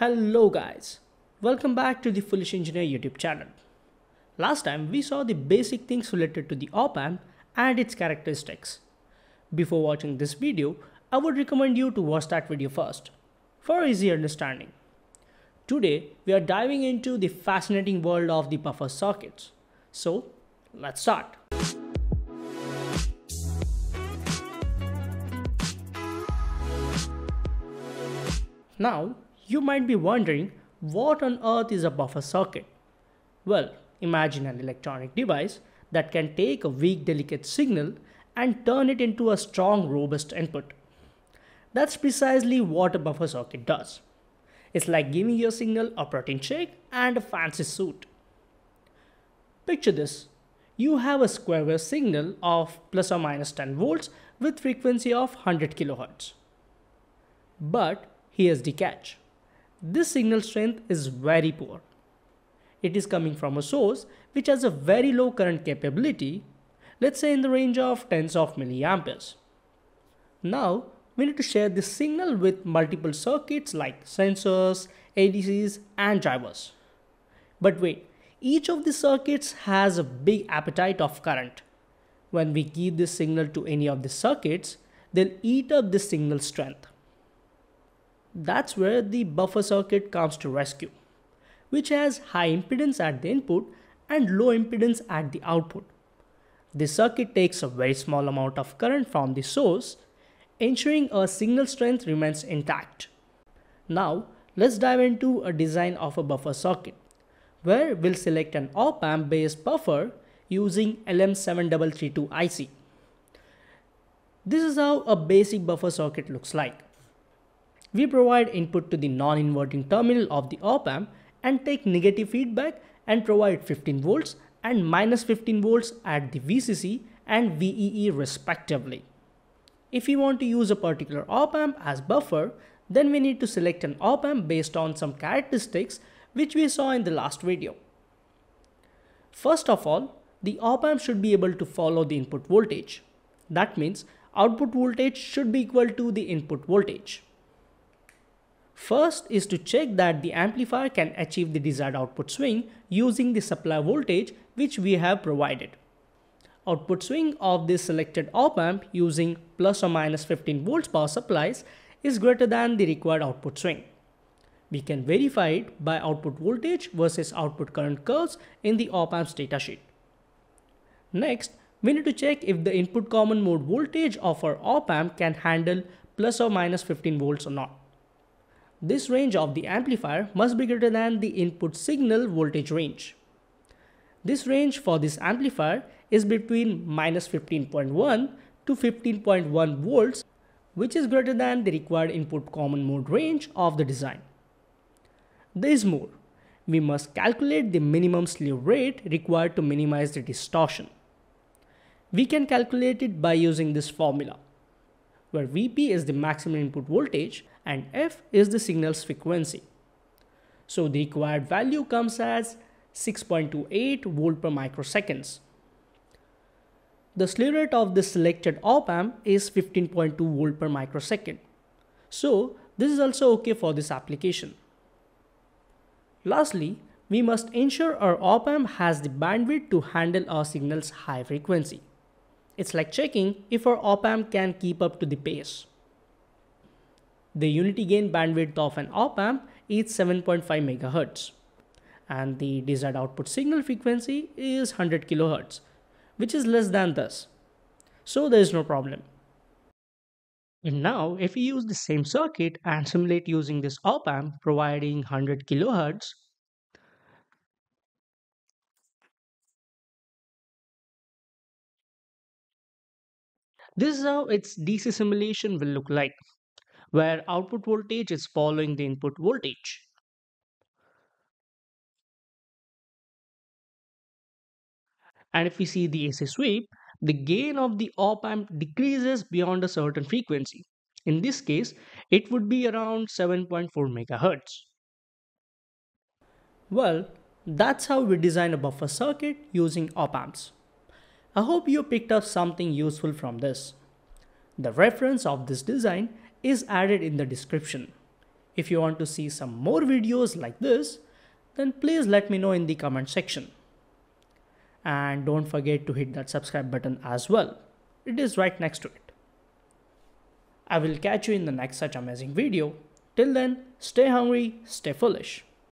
Hello guys, welcome back to the Foolish Engineer YouTube channel. Last time we saw the basic things related to the op-amp and its characteristics. Before watching this video, I would recommend you to watch that video first, for easy understanding. Today, we are diving into the fascinating world of the buffer circuits. So, let's start. Now, you might be wondering what on earth is a buffer circuit? Well, imagine an electronic device that can take a weak delicate signal and turn it into a strong robust input. That's precisely what a buffer circuit does. It's like giving your signal a protein shake and a fancy suit. Picture this. You have a square wave signal of plus or minus 10 volts with frequency of 100 kHz. But here's the catch. This signal strength is very poor. It is coming from a source which has a very low current capability, let's say in the range of tens of milliamperes. Now, we need to share this signal with multiple circuits like sensors, ADCs and drivers. But wait, each of the circuits has a big appetite of current. When we give this signal to any of the circuits, they'll eat up the signal strength. That's where the buffer circuit comes to rescue, which has high impedance at the input and low impedance at the output. The circuit takes a very small amount of current from the source, ensuring a signal strength remains intact. Now, let's dive into a design of a buffer circuit, where we'll select an op-amp based buffer using LM7332 IC. This is how a basic buffer circuit looks like. We provide input to the non-inverting terminal of the op-amp and take negative feedback and provide 15 volts and minus 15 volts at the VCC and VEE respectively. If we want to use a particular op-amp as buffer, then we need to select an op-amp based on some characteristics which we saw in the last video. First of all, the op-amp should be able to follow the input voltage. That means output voltage should be equal to the input voltage. First is to check that the amplifier can achieve the desired output swing using the supply voltage which we have provided. Output swing of this selected op-amp using plus or minus 15 volts power supplies is greater than the required output swing. We can verify it by output voltage versus output current curves in the op-amp's datasheet. Next, we need to check if the input common mode voltage of our op-amp can handle plus or minus 15 volts or not. This range of the amplifier must be greater than the input signal voltage range. This range for this amplifier is between minus 15.1 to 15.1 volts which is greater than the required input common mode range of the design. There is more. We must calculate the minimum slew rate required to minimize the distortion. We can calculate it by using this formula, where Vp is the maximum input voltage and f is the signal's frequency. So the required value comes as 6.28 volt per microseconds. The slew rate of the selected op-amp is 15.2 volt per microsecond. So this is also okay for this application. Lastly, we must ensure our op-amp has the bandwidth to handle our signal's high frequency. It's like checking if our op-amp can keep up to the pace. The unity gain bandwidth of an op-amp is 7.5 MHz and the desired output signal frequency is 100 kHz, which is less than this. So there is no problem. And now if we use the same circuit and simulate using this op-amp providing 100 kHz, this is how its DC simulation will look like where output voltage is following the input voltage. And if we see the AC sweep, the gain of the op amp decreases beyond a certain frequency. In this case, it would be around 7.4 MHz. Well, that's how we design a buffer circuit using op amps. I hope you picked up something useful from this. The reference of this design is added in the description. If you want to see some more videos like this, then please let me know in the comment section. And don't forget to hit that subscribe button as well. It is right next to it. I will catch you in the next such amazing video. Till then, stay hungry, stay foolish.